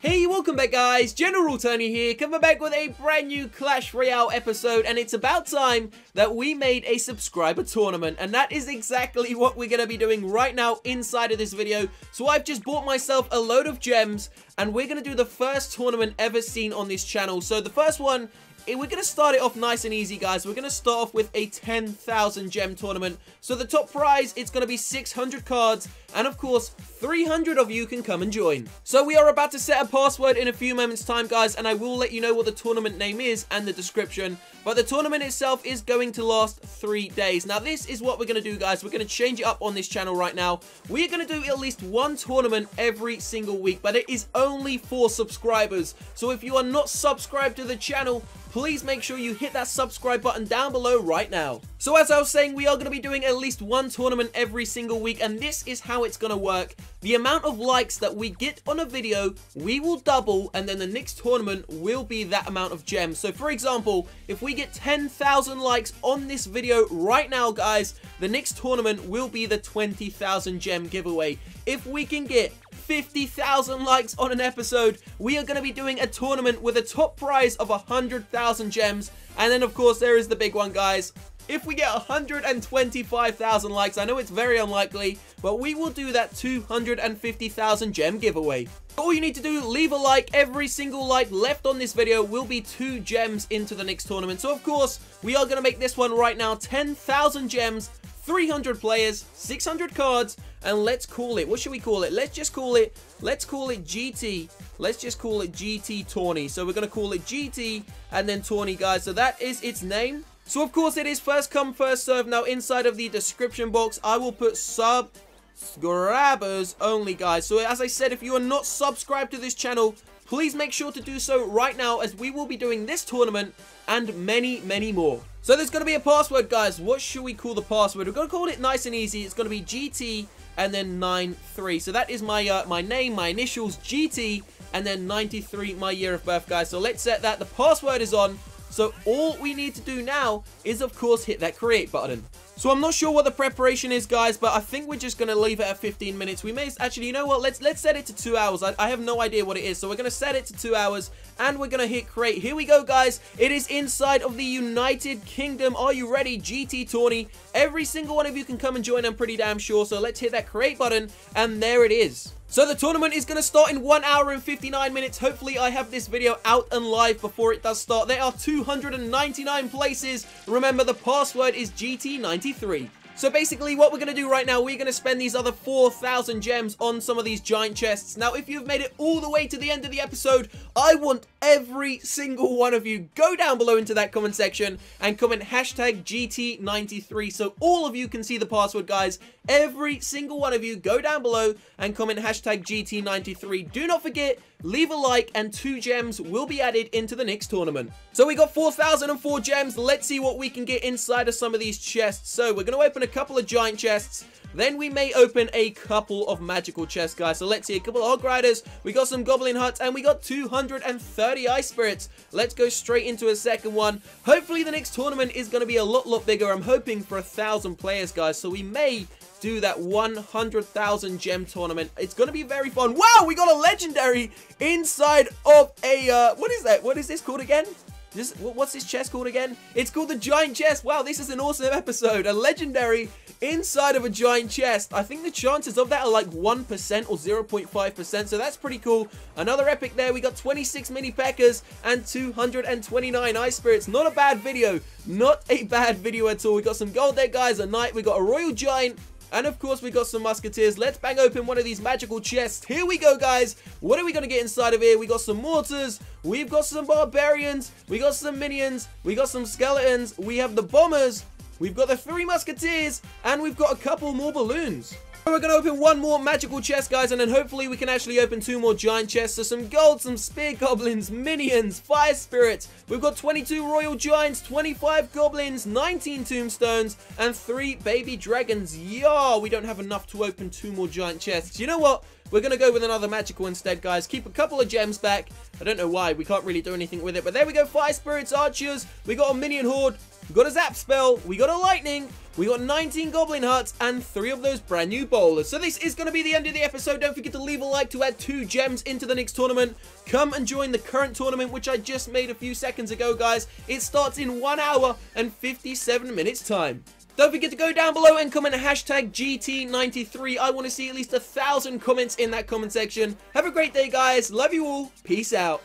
Hey, welcome back guys, General Tony here, coming back with a brand new Clash Royale episode, and it's about time that we made a subscriber tournament, and that is exactly what we're going to be doing right now inside of this video. So I've just bought myself a load of gems, and we're going to do the first tournament ever seen on this channel. So the first one we're going to start it off nice and easy, guys. We're going to start off with a 10,000 gem tournament. So the top prize, it's going to be 600 cards. And of course, 300 of you can come and join. So we are about to set a password in a few moments time, guys. And I will let you know what the tournament name is and the description. But the tournament itself is going to last three days. Now, this is what we're going to do, guys. We're going to change it up on this channel right now. We're going to do at least one tournament every single week. But it is only for subscribers. So if you are not subscribed to the channel, please make sure you hit that subscribe button down below right now. So as I was saying, we are going to be doing at least one tournament every single week, and this is how it's going to work. The amount of likes that we get on a video, we will double, and then the next tournament will be that amount of gems. So for example, if we get 10,000 likes on this video right now, guys, the next tournament will be the 20,000 gem giveaway. If we can get 50,000 likes on an episode, we are going to be doing a tournament with a top prize of 100,000 gems. And then, of course, there is the big one, guys. If we get 125,000 likes, I know it's very unlikely, but we will do that 250,000 gem giveaway. All you need to do, leave a like. Every single like left on this video will be two gems into the next tournament. So, of course, we are going to make this one right now 10,000 gems 300 players, 600 cards, and let's call it, what should we call it? Let's just call it, let's call it GT. Let's just call it GT Tawny. So we're going to call it GT and then Tawny, guys. So that is its name. So of course it is first come, first serve. Now inside of the description box, I will put sub subscribers only, guys. So as I said, if you are not subscribed to this channel, please make sure to do so right now as we will be doing this tournament and many, many more. So there's going to be a password, guys. What should we call the password? We're going to call it nice and easy. It's going to be GT and then 93. So that is my uh, my name, my initials, GT, and then 93, my year of birth, guys. So let's set that. The password is on. So all we need to do now is, of course, hit that create button. So I'm not sure what the preparation is, guys, but I think we're just going to leave it at 15 minutes. We may, actually, you know what? Let's let's set it to two hours. I, I have no idea what it is. So we're going to set it to two hours, and we're going to hit create. Here we go, guys. It is inside of the United Kingdom. Are you ready? GT Tawny. Every single one of you can come and join, I'm pretty damn sure. So let's hit that create button, and there it is. So the tournament is going to start in 1 hour and 59 minutes. Hopefully I have this video out and live before it does start. There are 299 places. Remember the password is GT93. So basically what we're going to do right now, we're going to spend these other 4,000 gems on some of these giant chests. Now if you've made it all the way to the end of the episode, I want every single one of you go down below into that comment section and comment hashtag GT93 so all of you can see the password guys. Every single one of you go down below and comment hashtag GT93. Do not forget, leave a like and two gems will be added into the next tournament. So we got 4,004 gems. Let's see what we can get inside of some of these chests. So we're going to open a couple of giant chests. Then we may open a couple of magical chests, guys. So let's see, a couple of Hog Riders, we got some Goblin Huts, and we got 230 Ice Spirits. Let's go straight into a second one. Hopefully the next tournament is going to be a lot, lot bigger. I'm hoping for a thousand players, guys. So we may do that 100,000 gem tournament. It's going to be very fun. Wow, we got a legendary inside of a, uh, what is that? What is this called again? This, what's this chest called again? It's called the Giant Chest. Wow, this is an awesome episode. A legendary inside of a giant chest. I think the chances of that are like 1% or 0.5%, so that's pretty cool. Another epic there. We got 26 mini P.E.K.K.A.s and 229 Ice Spirits. Not a bad video. Not a bad video at all. We got some gold there, guys. A knight. We got a Royal Giant. And of course, we got some musketeers. Let's bang open one of these magical chests. Here we go, guys. What are we going to get inside of here? We got some mortars. We've got some barbarians. We got some minions. We got some skeletons. We have the bombers. We've got the three musketeers. And we've got a couple more balloons. We're going to open one more magical chest, guys, and then hopefully we can actually open two more giant chests. So some gold, some spear goblins, minions, fire spirits. We've got 22 royal giants, 25 goblins, 19 tombstones, and three baby dragons. Yeah, we don't have enough to open two more giant chests. You know what? We're going to go with another magical instead, guys. Keep a couple of gems back. I don't know why. We can't really do anything with it. But there we go. Fire spirits, archers. We got a minion horde. We got a zap spell. We got a lightning. We got 19 Goblin Huts and 3 of those brand new bowlers. So this is going to be the end of the episode. Don't forget to leave a like to add 2 gems into the next tournament. Come and join the current tournament, which I just made a few seconds ago, guys. It starts in 1 hour and 57 minutes time. Don't forget to go down below and comment hashtag GT93. I want to see at least a thousand comments in that comment section. Have a great day, guys. Love you all. Peace out.